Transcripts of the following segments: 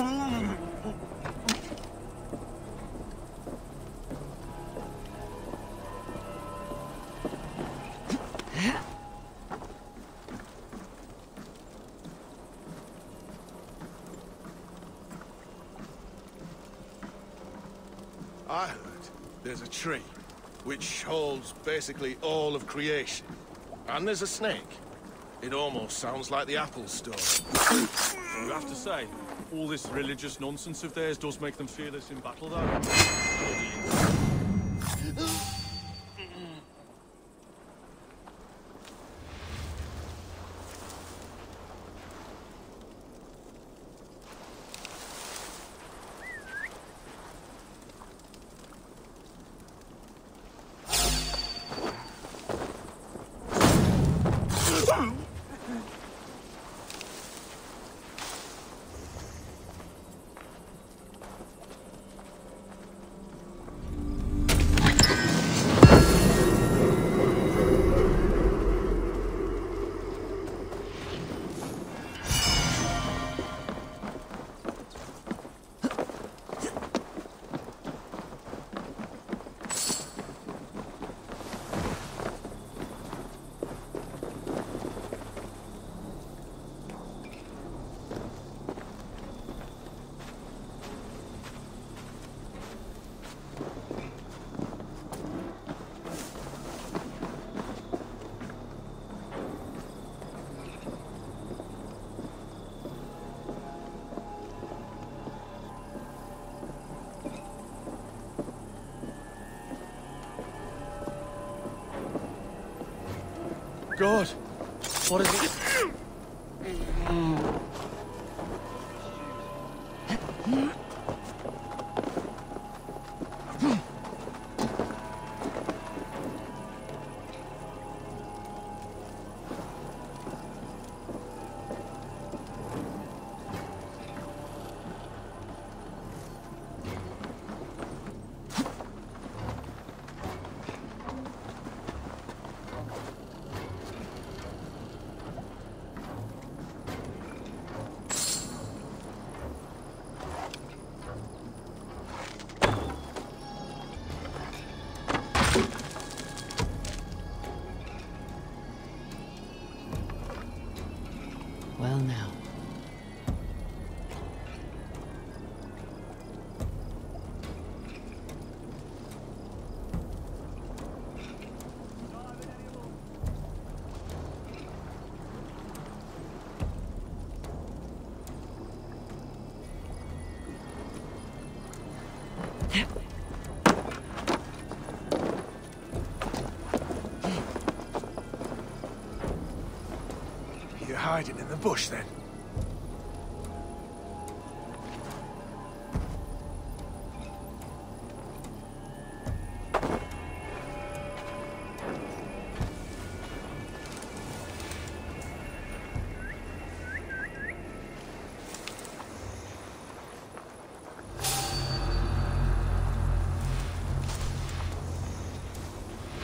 I heard there's a tree, which holds basically all of creation. And there's a snake. It almost sounds like the Apple Store. You have to say, all this religious nonsense of theirs does make them fearless in battle, though. God! What is it? Hiding in the bush, then?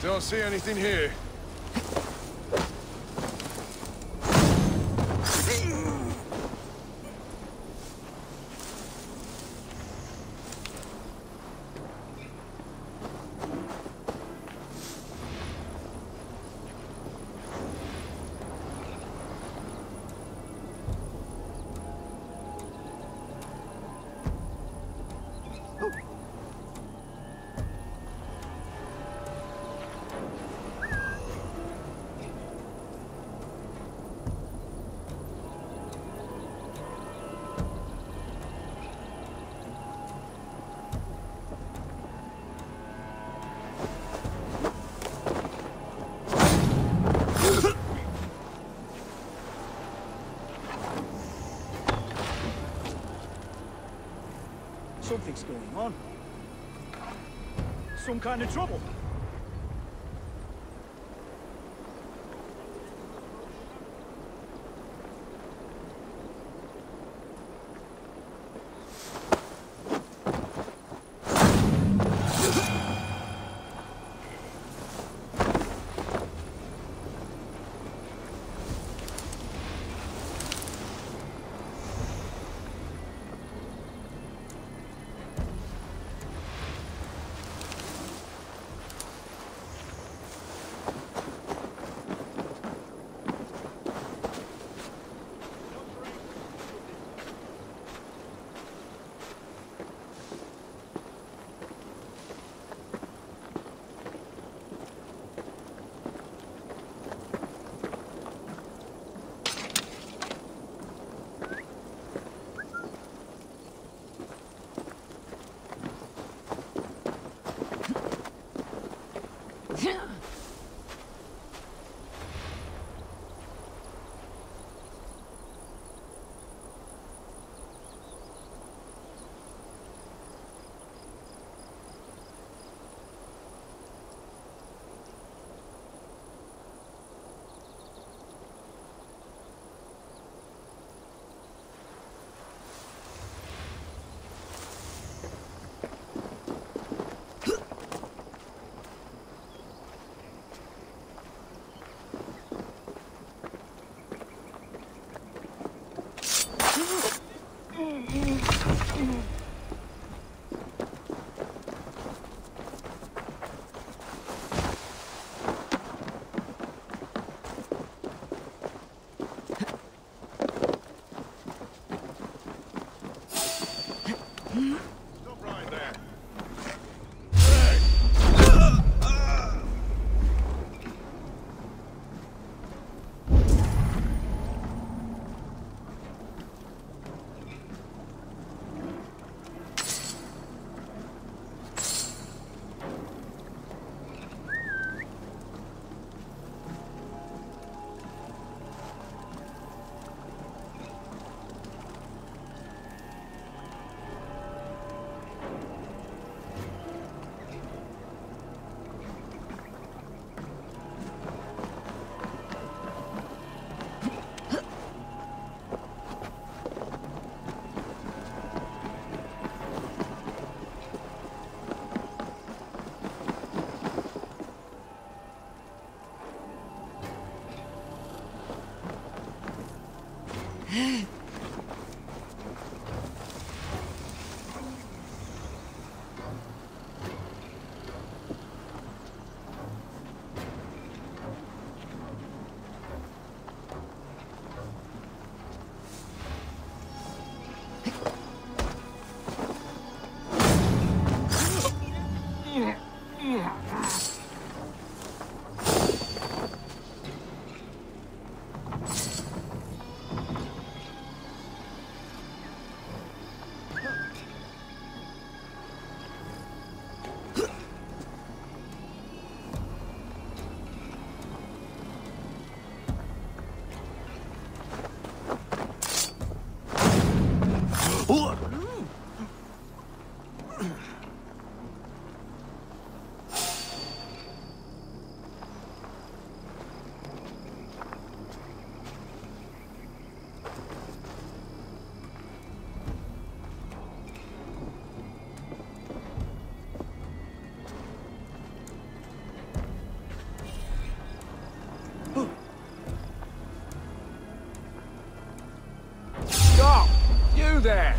Don't see anything here. Something's going on. Some kind of trouble. Yeah. There!